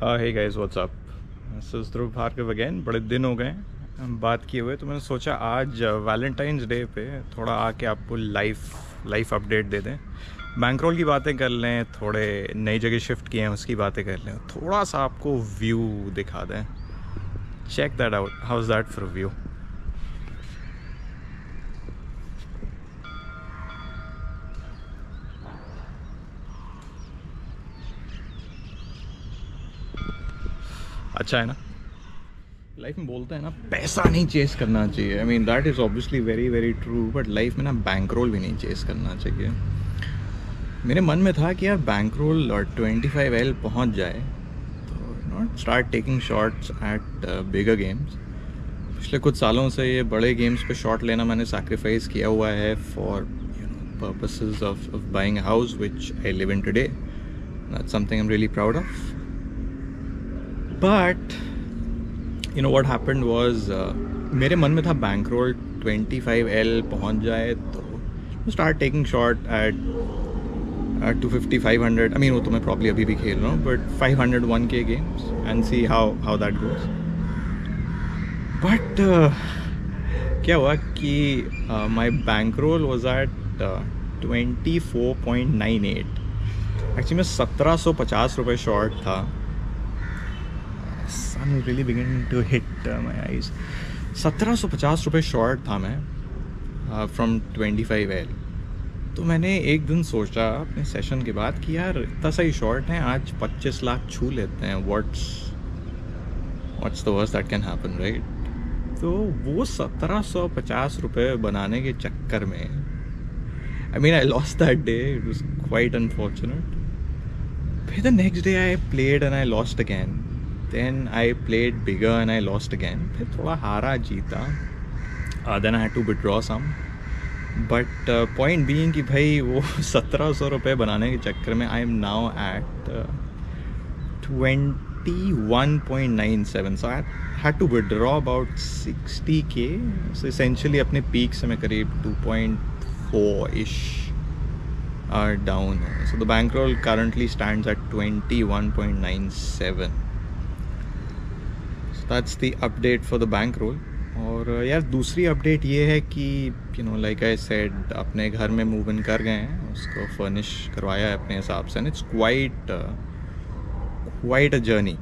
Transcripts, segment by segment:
Hey guys what's up sir Dhruv Bhargav again बड़े दिन हो गए बात किए हुए तो मैंने सोचा आज वैलेंटाइंस डे पे थोड़ा आके आपको लाइफ लाइफ अपडेट दे दें। बैंक रोल की बातें कर लें, थोड़े नई जगह शिफ्ट किए हैं, उसकी बातें कर लें। थोड़ा सा आपको व्यू दिखा दें। Check that out how is that for view अच्छा है ना? लाइफ में बोलते हैं ना, पैसा नहीं चेस करना चाहिए। I mean that is obviously very very true but life में ना बैंक रोल भी नहीं चेस करना चाहिए। मेरे मन में था कि यार बैंक रोल और ट्वेंटी फाइव एल पहुँच जाए तो not start taking shots at bigger games पिछले कुछ सालों से ये बड़े गेम्स पे शॉट लेना मैंने सैक्रिफाइस किया हुआ है for you purposes of of buying house which I live in today something I am really proud of but you know what happen was मेरे मन में था bankroll twenty five L पहुँच जाए तो start taking shot at two fifty five hundred I mean वो तो मैं प्रॉब्ली अभी भी खेल रहा हूँ but five hundred one K games and see how how that goes but क्या हुआ कि my bankroll was at twenty four point nine eight actually मैं सत्रह सौ पचास रुपये शॉर्ट था। Really beginning to hit uh, my eyes. सत्रह सौ पचास रुपये शॉर्ट था मैं फ्रॉम ट्वेंटी फाइव एल तो मैंने एक दिन सोचा अपने सेशन के बाद कि यार इतना सही शॉर्ट है आज पच्चीस लाख छू लेते हैं। What's what's the worst that can happen right तो वो सत्रह सौ पचास रुपये बनाने के चक्कर में I mean I lost that day it was quite unfortunate फिर the next day I played and I lost again then I played bigger and I lost again फिर थोड़ा हारा, जीता। Then I had to withdraw some but point being कि भाई वो सत्रह सौ रुपये बनाने के चक्कर में I am now at twenty one point nine seven so I had to withdraw about sixty K so essentially अपने पीक से मैं करीब two point four ish down है। So the bankroll currently stand at twenty one point nine seven that's the update for the bankroll और यार दूसरी update ये है कि you know like I said अपने घर में मूव इन कर गए हैं उसको फर्निश करवाया है अपने हिसाब से and it's quite quite a journey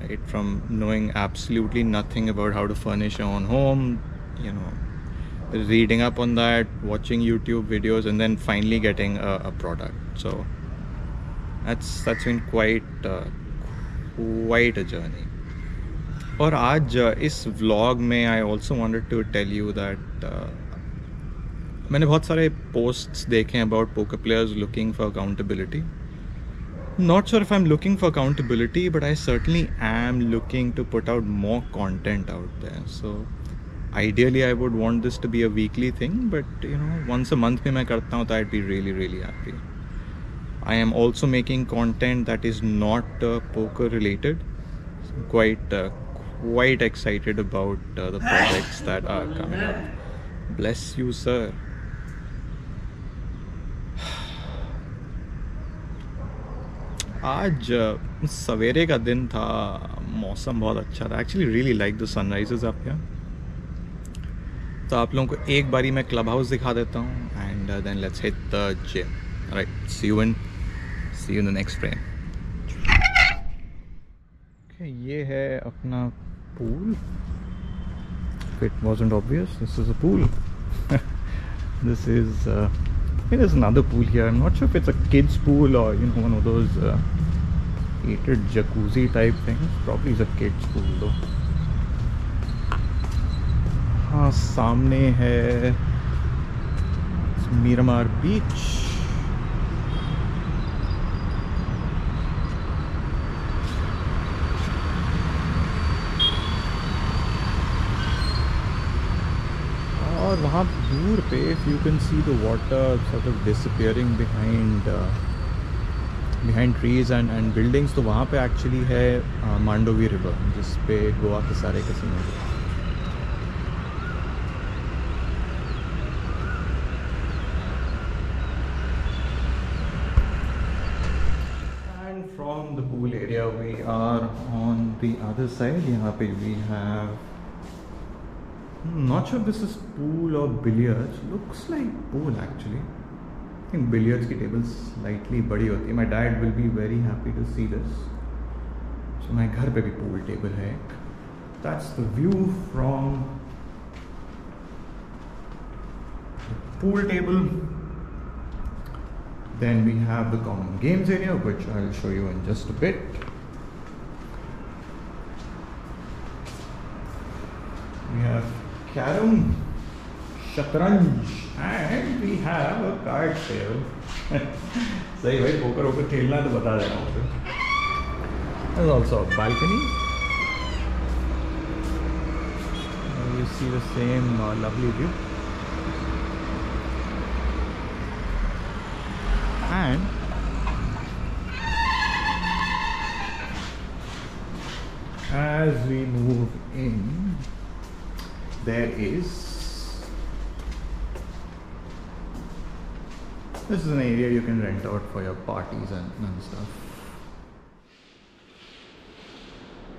right from knowing absolutely nothing about how to furnish on home you know on that watching youtube videos and then finally getting a, a product. So that's that's been quite uh, quite a journey. और आज इस vlog में I also wanted to tell you that मैंने बहुत सारे post देखे हैं about poker players looking for accountability not sure if I am looking for accountability but I certainly I am looking to put out more content out there so ideally I would want this to be a weekly thing but you know once a month भी मैं करता हूँ तो I be really really happy I am also making content that is not poker related quite quite excited about uh, the projects that are coming up. Bless you, sir. आज सवेरे का दिन था मौसम बहुत अच्छा था actually really like the sunrises आप यहाँ तो आप लोगों को एक बारी मैं क्लब हाउस दिखा देता हूँ and then let's hit the gym right see you in see you in the next frame ये है अपना pool it was obvious this is a pool this is it is another pool here I am not sure it's a kids pool और you know one of those heated jacuzzi type thing probably is a kids pool though हाँ सामने है मीरमार बीच और वहाँ दूर पे if you can see the water sort of disappearing behind behind trees and and buildings तो वहाँ पे एक्चुअली है uh, मांडोवी रिवर जिस पे गोवा के सारे casino from the pool pool area we are on the other side. यहाँ पे we have not sure if this is pool or billiards looks like pool actually I think billiards की table slightly बड़ी होती है my dad will be very happy to see this so my घर पे भी pool table है that's the view from the pool table then we have the common games area, which I'll show you in just a bit. We have carom, shatranj, and we have a card table. सही भाई poker वोकर खेलना तो बता दे रहा हूँ There's also a balcony. You see the same uh, lovely view. and as we move in there is this is an area you can rent out for your parties and, and stuff.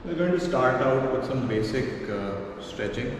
We're going to start out with some basic uh, stretching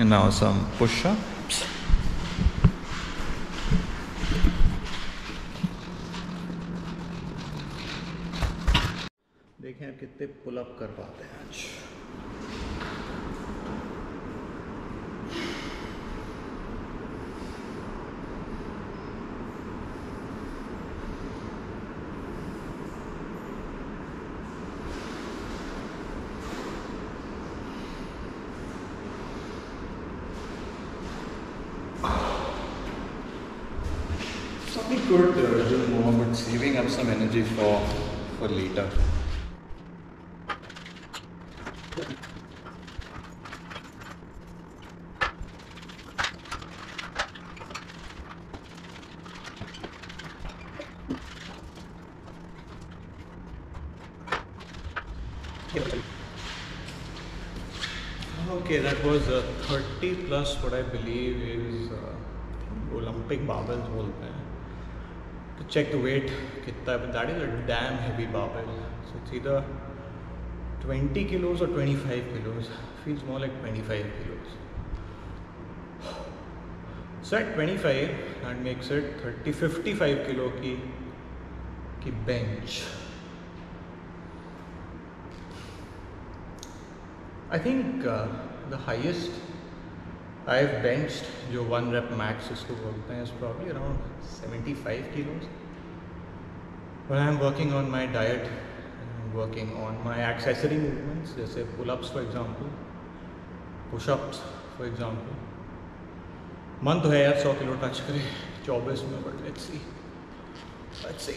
and now some push-ups देखें आप कितने pull up कर पाते हैं आज। We could uh, do more, but saving up some energy for for later. Okay, that was uh, 30 plus what I believe is uh, Olympic barbells whole check the weight but that is a damn heavy barbell. So it's either 20 kilos or 25 kilos. Feels more like 25 kilos. So at 25 that makes it 30 55 kilo ki, ki bench. I think uh, the highest I have benched जो one rep max इसको बोलते हैं probably around seventy five kilos और I am working on my diet working on my accessory movements जैसे pullups for example pushups for example man तो है यार, सौ किलो टच करें, चौबीस में but let's see let's see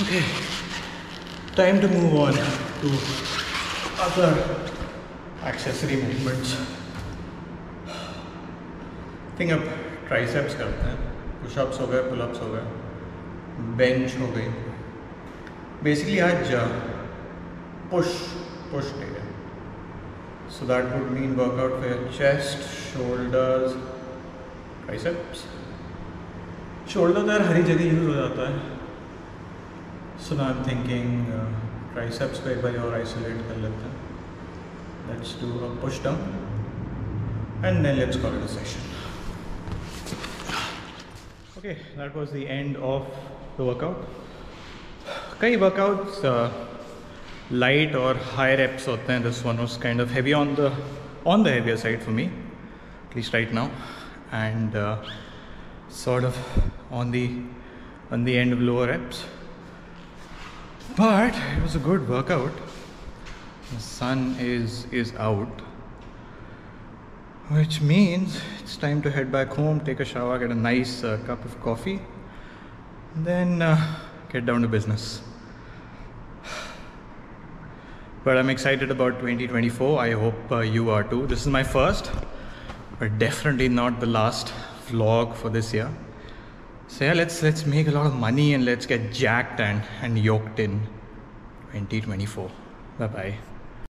Okay, time to move on to other accessory movements. Think अब triceps करते हैं? पुशअप्स हो गए पुलअप्स हो गए बेंच हो गई। बेसिकली आज पुश पुश डे है so that would mean workout for chest shoulders triceps shoulder तो यार हरी जगह यूज़ हो जाता है। सो now I'm thinking uh, triceps को एक बार और isolate कर लेते हैं let's do a push down and then let's call it a session okay that was the end of the workout कई workouts uh, light or high reps होते हैं this one was kind of heavy on the on the heavier side for me at least right now and uh, sort of on the on the end of lower reps. But it was a good workout. The sun is is out. Which means it's time to head back home, take a shower, get a nice uh, cup of coffee, then uh, get down to business. But I'm excited about 2024. I hope uh, you are too. This is my first, but definitely not the last vlog for this year. So yeah, let's let's make a lot of money and let's get jacked and and yoked in 2024. Bye bye.